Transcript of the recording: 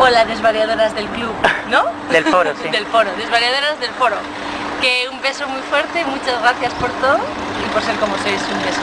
Hola, desvariadoras del club, ¿no? Del foro, sí. del foro, desvariadoras del foro. Que un beso muy fuerte, muchas gracias por todo y por ser como sois. Un beso.